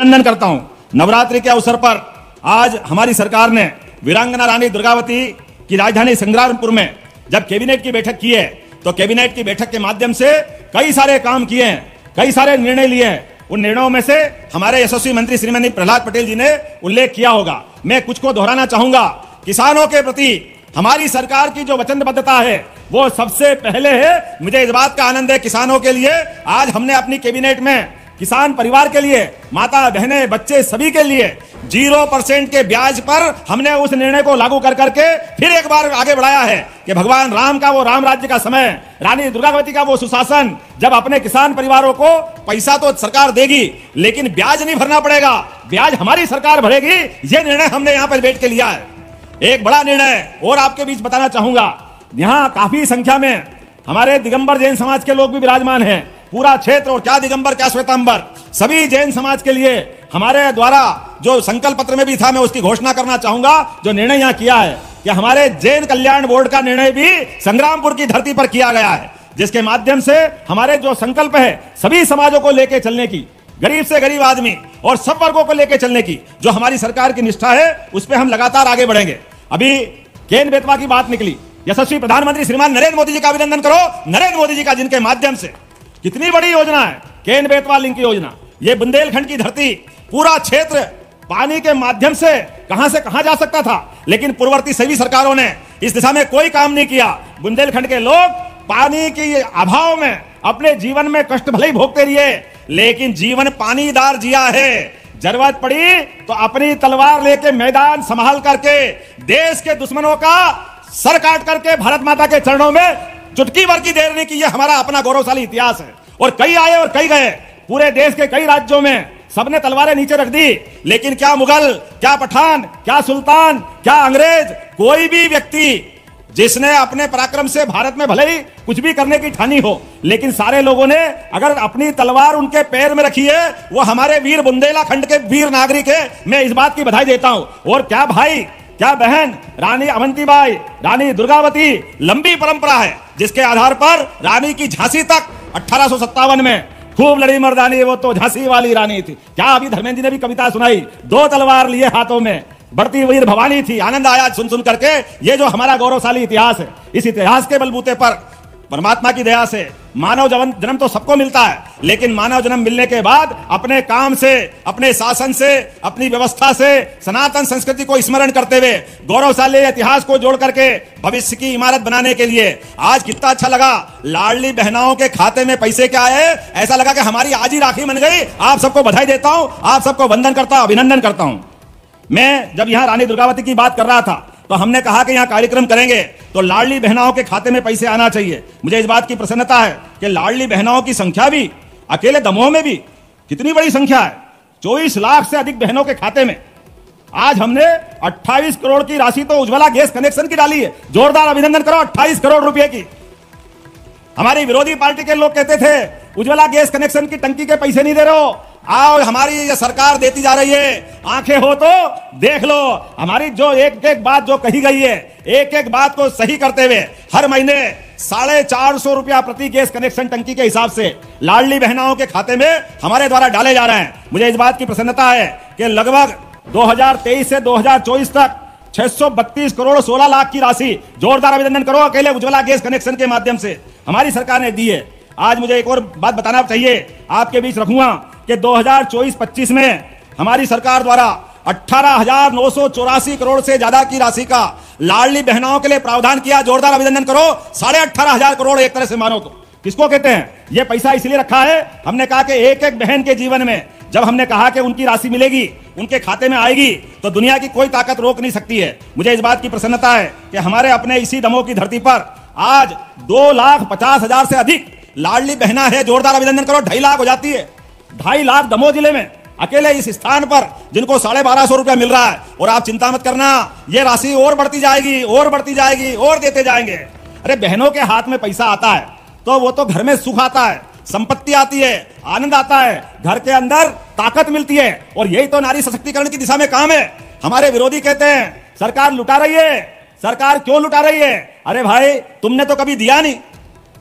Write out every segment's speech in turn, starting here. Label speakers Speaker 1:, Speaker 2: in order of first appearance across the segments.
Speaker 1: अभिनंदन करता हूँ। नवरात्रि के अवसर पर आज हमारी सरकार ने वीरांगना रानी दुर्गावती की राजधानी संग्रामपुर में जब कैबिनेट की बैठक की है तो कैबिनेट की बैठक के माध्यम से कई सारे काम किए हैं, कई सारे निर्णय लिए हैं। उन निर्णयों में से हमारे यशस्वी मंत्री श्रीमती प्रहलाद पटेल जी ने उल्लेख किया होगा। मैं कुछ को दोहराना चाहूँगा। किसानों के प्रति हमारी सरकार की जो वचनबद्धता है, वो सबसे पहले है। मुझे इस बात का आनंद है किसानों के लिए, आज हमने अपनी कैबिनेट में किसान परिवार के लिए, माता, बहने, बच्चे सभी के लिए ज़ीरो परसेंट के ब्याज पर हमने उस निर्णय को लागू कर करके फिर एक बार आगे बढ़ाया है कि भगवान राम का वो राम राज्य का समय, रानी दुर्गावती का वो सुशासन, जब अपने किसान परिवारों को पैसा तो सरकार देगी, लेकिन ब्याज नहीं भरना पड़ेगा। ब्याज हमारी सरकार भरेगी, ये निर्णय हमने यहाँ पर बैठ के लिया है। एक बड़ा निर्णय, और आपके बीच बताना चाहूँगा। यहाँ काफ़ी संख्या में हमारे दिगंबर जैन समाज के लोग भी विराजमान हैं। पूरा क्षेत्र और क्या दिगंबर, क्या श्वेतांबर। सभी जैन समाज के लिए हमारे द्वारा जो संकल्प पत्र में भी था, मैं उसकी घोषणा करना चाहूँगा, जो निर्णय यहाँ किया है, कि हमारे जैन कल्याण बोर्ड का निर्णय भी संग्रामपुर की धरती पर किया गया है, जिसके माध्यम से हमारे जो संकल्प है, सभी समाजों को लेकर चलने की, गरीब से गरीब आदमी और सब वर्गों को लेकर चलने की, जो हमारी सरकार की निष्ठा है, उस पर हम लगातार आगे बढ़ेंगे। अभी केन बेतवा की बात निकली। यशस्वी प्रधानमंत्री श्रीमान नरेंद्र मोदी जी का अभिनंदन करो। नरेंद्र मोदी जी का, जिनके माध्यम से। कितनी बड़ी योजना है? केन बेतवा लिंक योजना। ये बुंदेलखंड की धरती, पूरा क्षेत्र पानी के माध्यम से कहाँ से कहाँ जा सकता था, लेकिन पूर्ववर्ती सभी सरकारों ने इस दिशा में कोई काम नहीं किया। बुंदेलखंड के लोग पानी के अभाव में अपने जीवन में कष्ट भले ही भोगते रहिए, लेकिन जीवन पानीदार जिया है। ज़रूरत पड़ी तो अपनी तलवार लेके मैदान संभाल करके देश के दुश्मनों का सर काट करके भारत माता के चरणों में चुटकी भर की देर नहीं की, ये हमारा अपना गौरवशाली इतिहास है। और कई आए और कई गए। पूरे देश के कई राज्यों में सबने तलवारें नीचे रख दी। लेकिन क्या मुगल, क्या पठान, क्या सुल्तान, क्या अंग्रेज़, कोई भी व्यक्ति जिसने अपने पराक्रम से भारत में भले ही कुछ भी करने की ठानी हो, लेकिन सारे लोगों ने अगर अपनी तलवार उनके पैर में रखी है, वो हमारे वीर बुंदेला खंड के वीर नागरिक है। मैं इस बात की बधाई देता हूँ। और क्या भाई, क्या बहन, रानी अवंतीबाई रानी दुर्गावती, लंबी परंपरा है। जिसके आधार पर रानी की झांसी तक अठारह में खूब लड़ी मर्दानी, वो तो झांसी वाली रानी थी। क्या अभी धर्मेंद्र जी ने भी कविता सुनाई? दो तलवार लिए हाथों में, बढ़ती वीर भवानी थी। आनंद आया सुन सुन करके। ये जो हमारा गौरवशाली इतिहास है, इस इतिहास के बलबूते पर परमात्मा की दया से मानव जन्म जन्म तो सबको मिलता है, लेकिन मानव जन्म मिलने के बाद अपने काम से, अपने शासन से, अपनी व्यवस्था से, सनातन संस्कृति को स्मरण करते हुए, गौरवशाली इतिहास को जोड़ करके भविष्य की इमारत बनाने के लिए आज कितना अच्छा लगा। लाडली बहनाओं के खाते में पैसे क्या आए ऐसा लगा कि हमारी आज ही राखी बन गई। आप सबको बधाई देता हूँ, आप सबको वंदन करता हूँ, अभिनंदन करता हूँ। मैं जब यहाँ रानी दुर्गावती की बात कर रहा था तो हमने कहा कि यहाँ कार्यक्रम करेंगे तो लाडली बहनाओं के खाते में पैसे आना चाहिए। मुझे इस बात की प्रसन्नता है कि लाडली बहनाओं की संख्या भी, अकेले दमोह में भी कितनी बड़ी संख्या है। चौबीस लाख से अधिक बहनों के खाते में। आज हमने 28 करोड़ की राशि तो उज्ज्वला गैस कनेक्शन की डाली है। जोरदार अभिनंदन करो 28 करोड़ रुपए की। हमारी विरोधी पार्टी के लोग कहते थे, उज्ज्वला गैस कनेक्शन की टंकी के पैसे नहीं दे रहे हो। आओ, हमारी ये सरकार देती जा रही है। आँखें हो तो देख लो। हमारी जो एक एक बात जो कही गई है एक एक बात को सही करते हुए, हर महीने साढ़े चार सौ रुपया प्रति गैस कनेक्शन टंकी के हिसाब से लाडली बहनाओं के खाते में हमारे द्वारा डाले जा रहे हैं। मुझे इस बात की प्रसन्नता है कि लगभग 2023 से 2024 तक 632 करोड़ 16 लाख की राशि जोरदार अभिनंदन करो, अकेले उज्ज्वला गैस कनेक्शन के माध्यम से। हमारी सरकार ने दी है। आज मुझे एक और बात बताना चाहिए। आपके बीच रखूँगा। कि 2024-25 में हमारी सरकार द्वारा अठारह करोड़ से ज़्यादा की राशि का लाडली बहनाओं के लिए प्रावधान किया, जोरदार अभिनंदन करो, साढ़े अठारह हज़ार करोड़ एक तरह से मानो तो। किसको कहते हैं? ये पैसा इसलिए रखा है, हमने कहा कि एक एक बहन के जीवन में, जब हमने कहा कि उनकी राशि मिलेगी, उनके खाते में आएगी तो दुनिया की कोई ताकत रोक नहीं सकती है। मुझे इस बात की प्रसन्नता है कि हमारे अपने इसी दमों की धरती पर आज दो लाख पचास हज़ार से अधिक लाडली बहना है, जोरदार अभिनंदन करो, ढाई लाख हो जाती है। ढाई लाख दमोह ज़िले में अकेले इस स्थान पर जिनको साढ़े बारह सौ रुपया मिल रहा है। और आप चिंता मत करना, ये राशि और बढ़ती जाएगी, और बढ़ती जाएगी, और देते जाएँगे। अरे बहनों के हाथ में पैसा आता है तो वो तो घर में सुख आता है, संपत्ति आती है, आनंद आता है, घर के अंदर ताकत मिलती है, और यही तो नारी सशक्तिकरण की दिशा में काम है। हमारे विरोधी कहते हैं, सरकार लुटा रही है, सरकार क्यों लुटा रही है? अरे भाई, तुमने तो कभी दिया नहीं।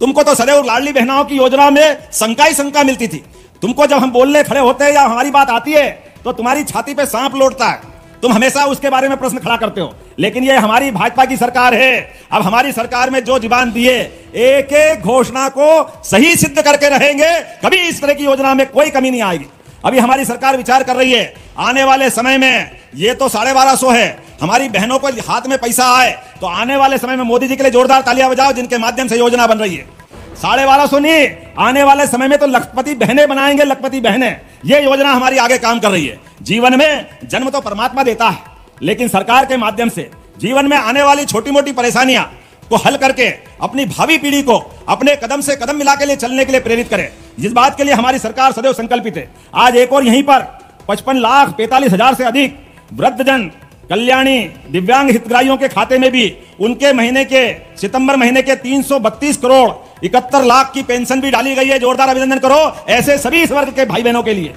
Speaker 1: तुमको तो सदैव लाडली बहनाओं की योजना में शंका ही शंका मिलती थी। तुमको जब हम बोलने खड़े होते हैं या हमारी बात आती है तो तुम्हारी छाती पे सांप लौटता है। तुम हमेशा उसके बारे में प्रश्न खड़ा करते हो। लेकिन ये हमारी भाजपा की सरकार है। अब हमारी सरकार में जो ज़ुबान दिए, एक एक घोषणा को सही सिद्ध करके रहेंगे, कभी इस तरह की योजना में कोई कमी नहीं आएगी। अभी हमारी सरकार विचार कर रही है, आने वाले समय में, ये तो साढ़े बारह सौ है, हमारी बहनों को हाथ में पैसा आए तो आने वाले समय में मोदी जी के लिए जोरदार तालियाँ बजाओ, जिनके माध्यम से योजना बन रही है। साढ़े बारह सौ नहीं, आने वाले समय में तो लखपति बहने बनाएँगे, लखपति बहने। ये योजना हमारी आगे काम कर रही है। जीवन में जन्म तो परमात्मा देता है, लेकिन सरकार के माध्यम से जीवन में आने वाली छोटी मोटी परेशानियाँ को हल करके अपनी भावी पीढ़ी को अपने कदम से कदम मिला के लिए चलने के लिए प्रेरित करें। जिस बात के लिए हमारी सरकार सदैव संकल्पित है। आज एक और यहीं पर पचपन लाख पैंतालीस हज़ार से अधिक वृद्धजन कल्याणी, दिव्यांग हितग्राहियों के खाते में भी उनके महीने के, सितंबर महीने के 332 करोड़, इकहत्तर लाख की पेंशन भी डाली गई है। जोरदार अभिनंदन करो ऐसे सभी इस वर्ग के भाई बहनों के लिए।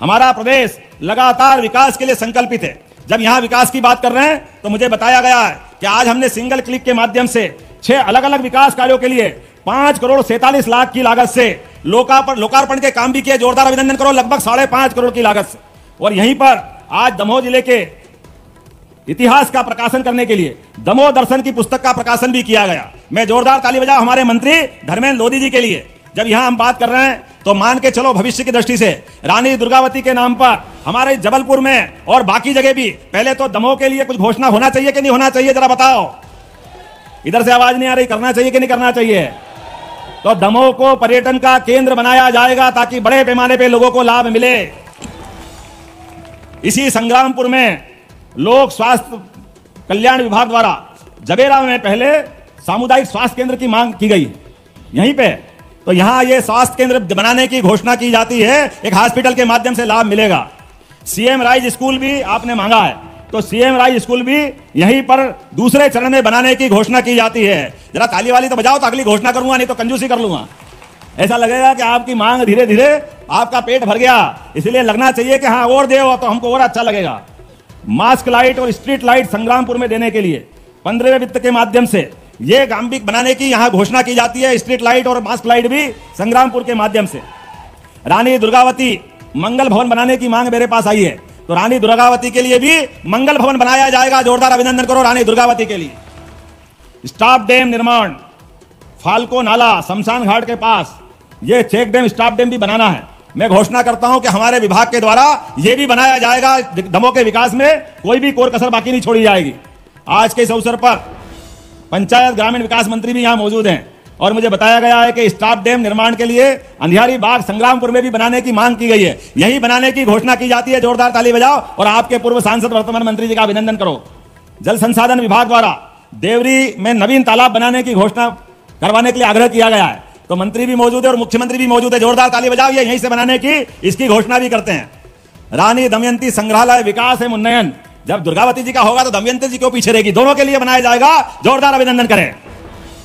Speaker 1: हमारा प्रदेश लगातार विकास के लिए संकल्पित है। जब यहाँ विकास की बात कर रहे हैं तो मुझे बताया गया है कि आज हमने सिंगल क्लिक के माध्यम से छह अलग अलग विकास कार्यों के लिए पाँच करोड़ सैतालीस लाख की लागत से लोकार्पण लोकार्पण के काम भी किए। जोरदार अभिनंदन करो, लगभग साढ़े पाँच करोड़ की लागत से। और यहीं पर आज दमोह ज़िले के इतिहास का प्रकाशन करने के लिए दमो दर्शन की पुस्तक का प्रकाशन भी किया गया। मैं जोरदार ताली बजा हमारे मंत्री धर्मेंद्र लोधी जी के लिए। जब यहाँ हम बात कर रहे हैं तो मान के चलो भविष्य की दृष्टि से। रानी दुर्गावती के नाम पर, हमारे जबलपुर में और बाकी जगह भी, पहले तो दमो के लिए कुछ घोषणा होना चाहिए कि नहीं होना चाहिए, जरा बताओ। इधर से आवाज़ नहीं आ रही, करना चाहिए कि नहीं करना चाहिए? तो दमो को पर्यटन का केंद्र बनाया जाएगा ताकि बड़े पैमाने पे लोगों को लाभ मिले। इसी संग्रामपुर में लोक स्वास्थ्य कल्याण विभाग द्वारा जबेरा में पहले सामुदायिक स्वास्थ्य केंद्र की मांग की गई। यहीं पे तो यहाँ ये स्वास्थ्य केंद्र बनाने की घोषणा की जाती है, एक हॉस्पिटल के माध्यम से लाभ मिलेगा। सीएम राइज स्कूल भी आपने मांगा है तो सीएम राइज स्कूल भी यहीं पर दूसरे चरण में बनाने की घोषणा की जाती है। जरा ताली वाली तो बजाओ तो अगली घोषणा करूँगा, नहीं तो कंजूसी कर लूँगा। ऐसा लगेगा कि आपकी मांग धीरे धीरे आपका पेट भर गया, इसलिए लगना चाहिए कि हाँ और दे तो हमको और अच्छा लगेगा। मास्क लाइट और स्ट्रीट लाइट संग्रामपुर में देने के लिए। पंद्रहवें वित्त के माध्यम से ये गांबिक बनाने की यहाँ घोषणा की जाती है, स्ट्रीट लाइट और मास्क लाइट भी संग्रामपुर के माध्यम से। रानी दुर्गावती मंगल भवन बनाने की मांग मेरे पास आई है। तो रानी दुर्गावती के लिए भी मंगल भवन बनाया जाएगा। जोरदार अभिनंदन करो रानी दुर्गावती के लिए। स्टाफ डैम निर्माण, फाल्को नाला, शमशान घाट के पास, ये चेक डैम, स्टाफ डैम भी बनाना है। मैं घोषणा करता हूँ कि हमारे विभाग के द्वारा यह भी बनाया जाएगा दमों के विकास में, कोई भी कोर कसर बाकी नहीं छोड़ी जाएगी। आज के इस अवसर पर पंचायत ग्रामीण विकास मंत्री भी यहाँ मौजूद हैं और मुझे बताया गया है कि स्टाफ डैम निर्माण के लिए अंधियारी बाग संग्रामपुर में भी बनाने की मांग की गई है। यही बनाने की घोषणा की जाती है। जोरदार ताली बजाओ और आपके पूर्व सांसद वर्तमान मंत्री जी का अभिनंदन करो। जल संसाधन विभाग द्वारा देवरी में नवीन तालाब बनाने की घोषणा करवाने के लिए आग्रह किया गया है। तो मंत्री भी मौजूद है और मुख्यमंत्री भी मौजूद है। जोरदार ताली बजाओ, ये यहीं से बनाने की इसकी घोषणा भी करते हैं। रानी दमयंती संग्रहालय विकास एवं उन्नयन जब दुर्गावती जी का होगा तो दमयंती जी क्यों पीछे रहेगी? दोनों के लिए बनाया जाएगा। जोरदार अभिनंदन करें।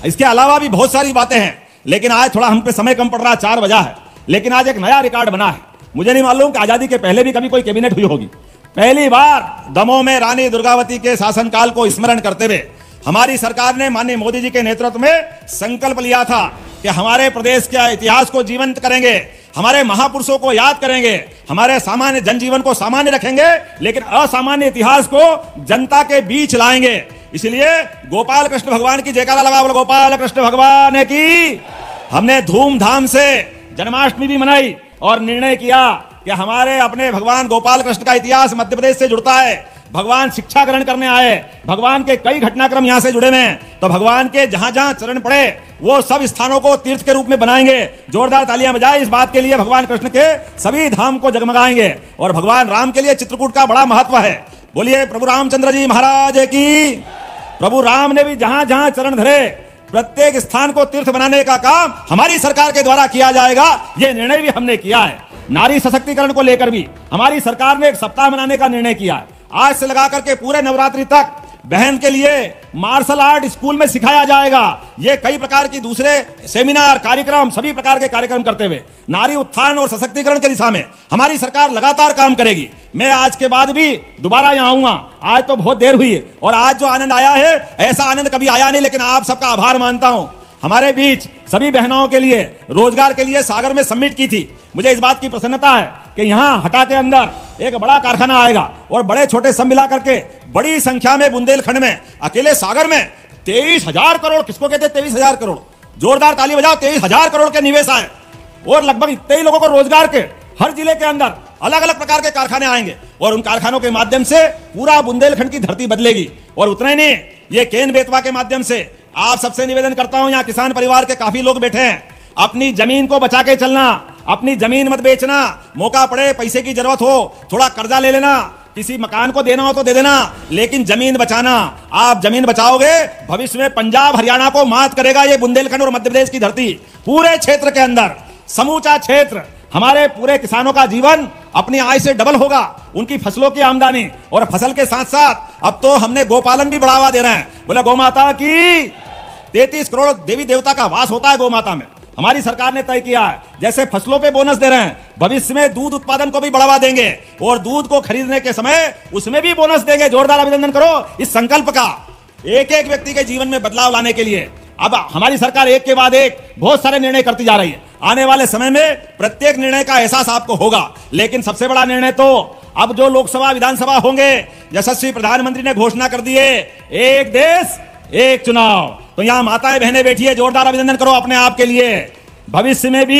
Speaker 1: इसके अलावा भी बहुत सारी बातें हैं, लेकिन आज थोड़ा हम पे समय कम पड़ रहा है, चार बजा है। लेकिन आज एक नया रिकॉर्ड बना है। मुझे नहीं मालूम कि आज़ादी के पहले भी कभी कोई कैबिनेट हुई होगी। पहली बार दमों में रानी दुर्गावती के शासनकाल को स्मरण करते हुए हमारी सरकार ने माननीय मोदी जी के नेतृत्व में संकल्प लिया था। कि हमारे प्रदेश के इतिहास को जीवंत करेंगे, हमारे महापुरुषों को याद करेंगे, हमारे सामान्य जनजीवन को सामान्य रखेंगे, लेकिन असामान्य इतिहास को जनता के बीच लाएँगे। इसलिए गोपाल कृष्ण भगवान की जयकारा लगा बोलो, गोपाल कृष्ण भगवान की। हमने धूमधाम से जन्माष्टमी भी मनाई और निर्णय किया कि हमारे अपने भगवान गोपाल कृष्ण का इतिहास मध्य प्रदेश से जुड़ता है। भगवान शिक्षा ग्रहण करने आए, भगवान के कई घटनाक्रम यहाँ से जुड़े हुए हैं। तो भगवान के जहाँ जहाँ चरण पड़े, वो सब स्थानों को तीर्थ के रूप में बनाएँगे। जोरदार तालियाँ बजाए इस बात के लिए भगवान कृष्ण के, सभी धाम को जगमगाएँगे। और भगवान राम के लिए चित्रकूट का बड़ा महत्व है। बोलिए, प्रभु रामचंद्र जी महाराज की, प्रभु राम ने भी जहाँ जहाँ चरण धरे, प्रत्येक स्थान को तीर्थ बनाने का काम हमारी सरकार के द्वारा किया जाएगा। यह निर्णय भी हमने किया है। नारी सशक्तिकरण को लेकर भी हमारी सरकार ने एक सप्ताह मनाने का निर्णय किया है। आज से लगा करके पूरे नवरात्रि तक बहन के लिए मार्शल आर्ट स्कूल में सिखाया जाएगा। ये कई प्रकार की दूसरे सेमिनार, कार्यक्रम, सभी प्रकार के कार्यक्रम करते हुए। नारी उत्थान और सशक्तिकरण की दिशा में हमारी सरकार लगातार काम करेगी। मैं आज के बाद भी दोबारा यहाँ आऊँगा। आज तो बहुत देर हुई है और आज जो आनंद आया है, ऐसा आनंद कभी आया नहीं, लेकिन आप सबका आभार मानता हूँ। हमारे बीच सभी बहनों के लिए, रोज़गार के लिए सागर में सबमिट की थी। मुझे इस बात की प्रसन्नता है कि यहाँ हटा के अंदर एक बड़ा कारखाना आएगा और बड़े छोटे सब मिला करके बड़ी संख्या में बुंदेलखंड में, अकेले सागर में तेईस हज़ार करोड़, किसको कहते हैं तेईस हज़ार करोड़? जोरदार ताली बजाओ, तेईस हज़ार करोड़ के निवेश आए। और लगभग इतने लोगों को रोज़गार के हर ज़िले के अंदर अलग अलग प्रकार के कारखाने आएँगे और उन कारखानों के माध्यम से पूरा बुंदेलखंड की धरती बदलेगी। और उतना ही नहीं, ये केन बेतवा के माध्यम से आप सबसे निवेदन करता हूँ, यहाँ किसान परिवार के काफ़ी लोग बैठे हैं। अपनी ज़मीन को बचा के चलना अपनी ज़मीन मत बेचना। मौका पड़े, पैसे की ज़रूरत हो, थोड़ा कर्जा ले लेना। किसी मकान को देना हो तो दे देना, लेकिन ज़मीन बचाना। आप ज़मीन बचाओगे, भविष्य में पंजाब हरियाणा को मात करेगा ये बुंदेलखंड और मध्य प्रदेश की धरती। पूरे क्षेत्र के अंदर, समूचा क्षेत्र, हमारे पूरे किसानों का जीवन अपनी आय से डबल होगा। उनकी फ़सलों की आमदनी और फ़सल के साथ साथ अब तो हमने गोपालन भी बढ़ावा दे रहे हैं। बोले, गौ माता की, तैतीस करोड़ देवी देवता का वास होता है गौ माता में। हमारी सरकार ने तय किया है, जैसे फ़सलों पे बोनस दे रहे हैं, भविष्य में दूध उत्पादन को भी बढ़ावा देंगे और दूध को खरीदने के समय उसमें भी बोनस देंगे। जोरदार अभिनंदन करो इस संकल्प का एक एक व्यक्ति के जीवन में बदलाव लाने के लिए। अब हमारी सरकार एक के बाद एक बहुत सारे निर्णय करती जा रही है। आने वाले समय में प्रत्येक निर्णय का एहसास आपको होगा, लेकिन सबसे बड़ा निर्णय तो अब जो लोकसभा, विधानसभा होंगे, यशस्वी प्रधानमंत्री ने घोषणा कर दी है, एक देश एक चुनाव। तो यहाँ माताएँ, बहनें बैठी है, जोरदार अभिनंदन करो अपने आप के लिए। भविष्य में भी